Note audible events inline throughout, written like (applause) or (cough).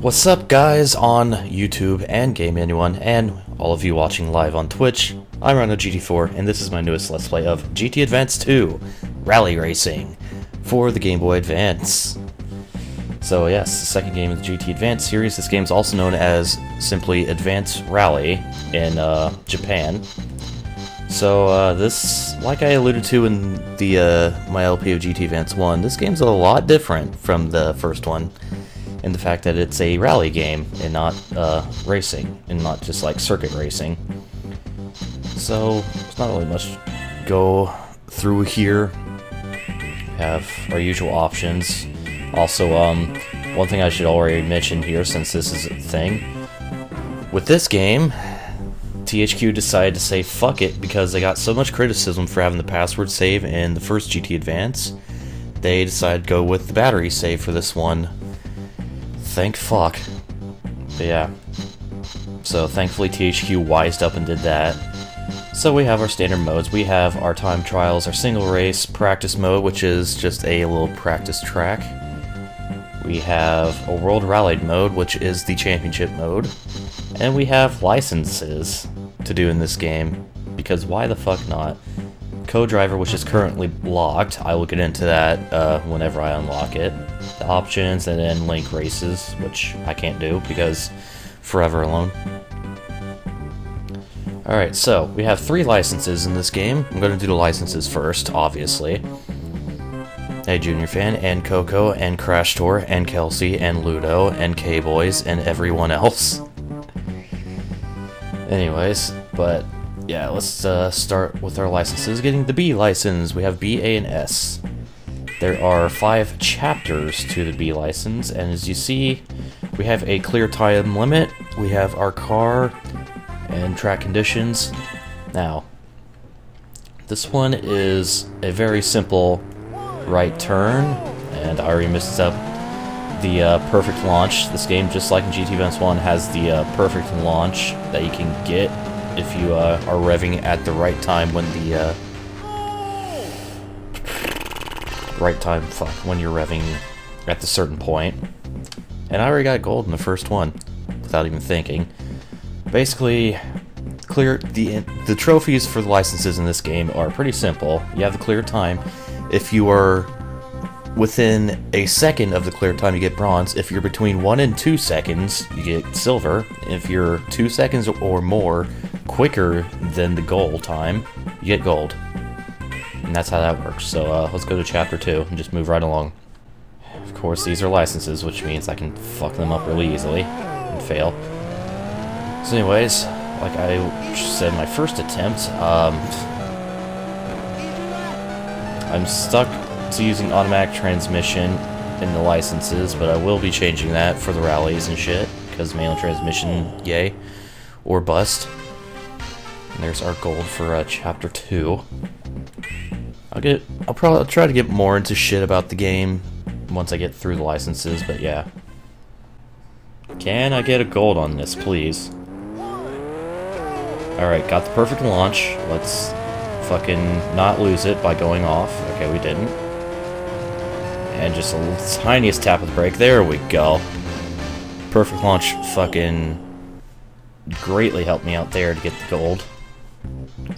What's up guys on YouTube and Game Anyone and all of you watching live on Twitch. I'm Ryno GT4 and this is my newest Let's Play of GT Advance 2 Rally Racing for the Game Boy Advance. So yes, the second game of the GT Advance series. This game is also known as simply Advance Rally in uh, Japan. So uh, this, like I alluded to in the uh, my LP of GT Advance 1, this game's a lot different from the first one in the fact that it's a rally game and not uh, racing, and not just like circuit racing. So, it's not really much go through here. Have our usual options. Also, um, one thing I should already mention here, since this is a thing, with this game, THQ decided to say fuck it because they got so much criticism for having the password save in the first GT Advance. They decided to go with the battery save for this one Thank fuck. But yeah. So thankfully THQ wised up and did that. So we have our standard modes. We have our time trials, our single race, practice mode, which is just a little practice track. We have a world rallied mode, which is the championship mode. And we have licenses to do in this game, because why the fuck not? Co-driver, which is currently locked. I will get into that uh, whenever I unlock it. The options, and then link races, which I can't do because forever alone. Alright, so we have three licenses in this game. I'm going to do the licenses first, obviously. Hey Junior Fan, and Coco, and Crash Tour, and Kelsey, and Ludo, and K-Boys, and everyone else. (laughs) Anyways, but yeah, let's uh, start with our licenses. Getting the B license, we have B, A, and S. There are five chapters to the B license, and as you see, we have a clear time limit, we have our car, and track conditions. Now, this one is a very simple right turn, and I already messed up the uh, perfect launch. This game, just like in GT Advance 1, has the uh, perfect launch that you can get if you uh, are revving at the right time when the uh, right time fuck when you're revving at the certain point. And I already got gold in the first one without even thinking. Basically clear the the trophies for the licenses in this game are pretty simple. You have the clear time. If you are within a second of the clear time you get bronze. If you're between one and two seconds you get silver. If you're two seconds or more quicker than the goal time, you get gold. And that's how that works. So uh, let's go to chapter 2 and just move right along. Of course, these are licenses, which means I can fuck them up really easily and fail. So anyways, like I said my first attempt, um, I'm stuck to using automatic transmission in the licenses, but I will be changing that for the rallies and shit, because manual transmission, yay, or bust. And there's our gold for uh, chapter two. I'll get. I'll probably I'll try to get more into shit about the game once I get through the licenses. But yeah. Can I get a gold on this, please? Alright, got the perfect launch. Let's fucking not lose it by going off. Okay, we didn't. And just a tiniest tap of the brake. There we go. Perfect launch fucking greatly helped me out there to get the gold.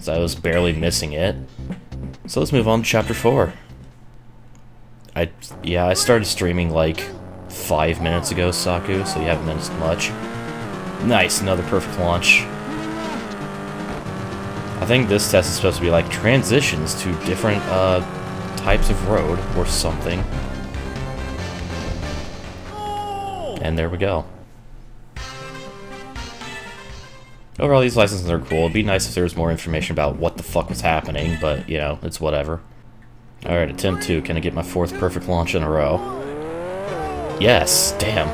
Because I was barely missing it. So let's move on to chapter 4. I, yeah, I started streaming like five minutes ago, Saku, so you haven't missed much. Nice, another perfect launch. I think this test is supposed to be like transitions to different uh, types of road or something. And there we go. Overall, these licenses are cool. It'd be nice if there was more information about what the fuck was happening, but, you know, it's whatever. Alright, attempt two. Can I get my fourth perfect launch in a row? Yes, damn.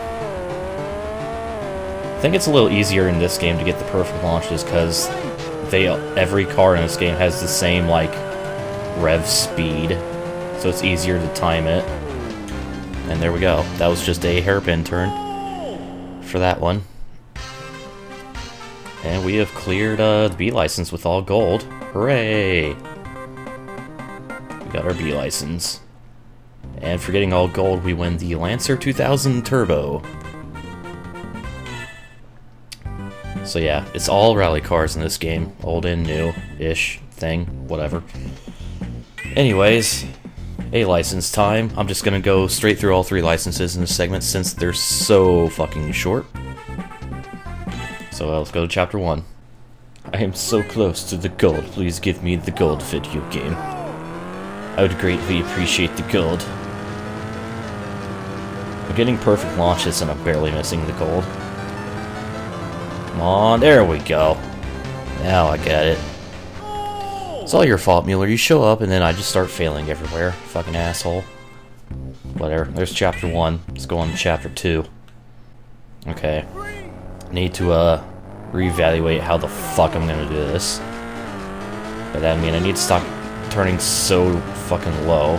I think it's a little easier in this game to get the perfect launches because they every car in this game has the same, like, rev speed. So it's easier to time it. And there we go. That was just a hairpin turn for that one. And we have cleared uh, the B license with all gold. Hooray! We got our B license. And for getting all gold, we win the Lancer 2000 Turbo. So yeah, it's all rally cars in this game. Old and new-ish thing, whatever. Anyways, a license time. I'm just gonna go straight through all three licenses in this segment since they're so fucking short. So let's go to chapter one. I am so close to the gold. Please give me the gold video game. I would greatly appreciate the gold. I'm getting perfect launches and I'm barely missing the gold. Come on, there we go. Now I get it. It's all your fault, Mueller. You show up and then I just start failing everywhere. Fucking asshole. Whatever. There's chapter one. Let's go on to chapter two. Okay. Need to, uh, reevaluate how the fuck I'm gonna do this. But I mean I need to stop turning so fucking low.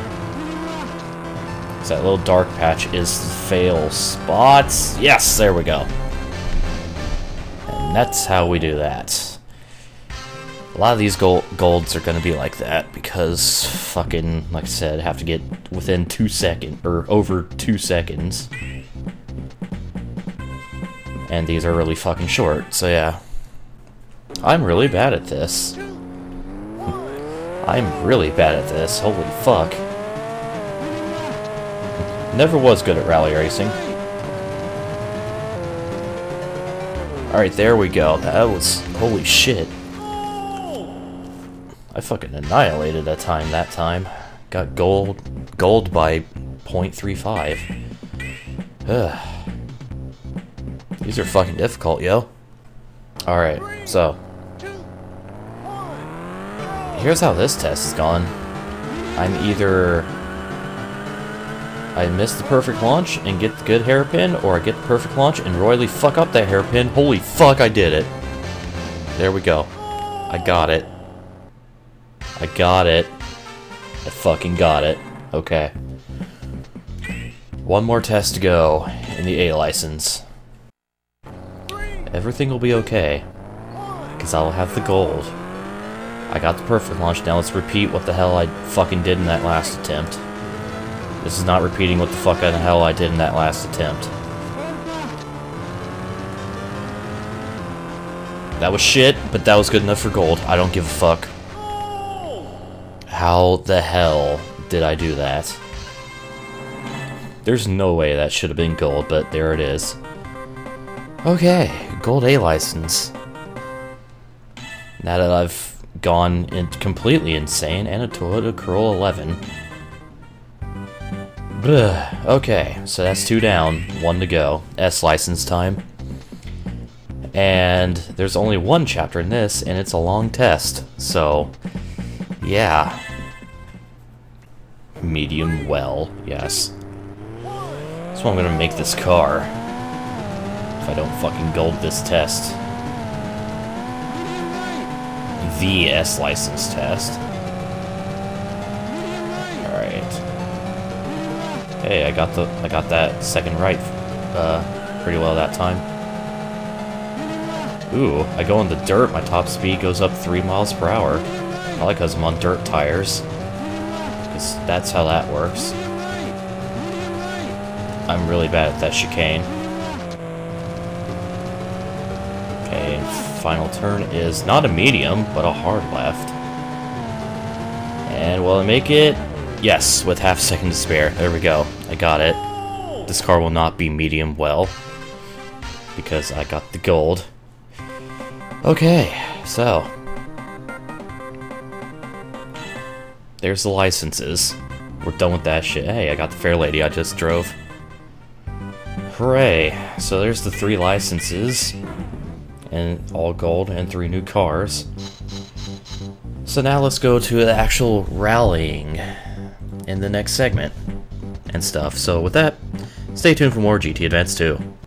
Cause that little dark patch is fail spots. Yes, there we go. And that's how we do that. A lot of these gold golds are gonna be like that because fucking, like I said, have to get within two seconds or over two seconds. And these are really fucking short, so yeah. I'm really bad at this. Hmm. I'm really bad at this, holy fuck. Never was good at rally racing. Alright, there we go. That was... holy shit. I fucking annihilated that time that time. Got gold gold by 0.35. (sighs) Ugh. These are fucking difficult, yo. Alright, so. Here's how this test is gone. I'm either... I miss the perfect launch and get the good hairpin, or I get the perfect launch and royally fuck up that hairpin. Holy fuck, I did it. There we go. I got it. I got it. I fucking got it. Okay. One more test to go in the A license. Everything will be okay. Because I'll have the gold. I got the perfect launch, now let's repeat what the hell I fucking did in that last attempt. This is not repeating what the fuck the hell I did in that last attempt. That was shit, but that was good enough for gold. I don't give a fuck. How the hell did I do that? There's no way that should have been gold, but there it is. Okay, gold A license. Now that I've gone in completely insane, and a Toyota Corolla 11. Bleh. Okay, so that's two down, one to go. S license time. And there's only one chapter in this, and it's a long test, so yeah. Medium well, yes. That's why I'm gonna make this car. If I don't fucking gold this test. The S license test. Alright. Hey, I got the I got that second right uh pretty well that time. Ooh, I go in the dirt, my top speed goes up 3 miles per hour. Probably because I'm on dirt tires Because that's how that works. I'm really bad at that chicane. Final turn is not a medium, but a hard left. And will I make it? Yes, with half a second to spare. There we go. I got it. This car will not be medium well. Because I got the gold. Okay, so There's the licenses. We're done with that shit. Hey, I got the Fairlady I just drove. Hooray! So there's the three licenses. And all gold and three new cars. So now let's go to the actual rallying in the next segment and stuff. So with that, stay tuned for more GT Advance 2.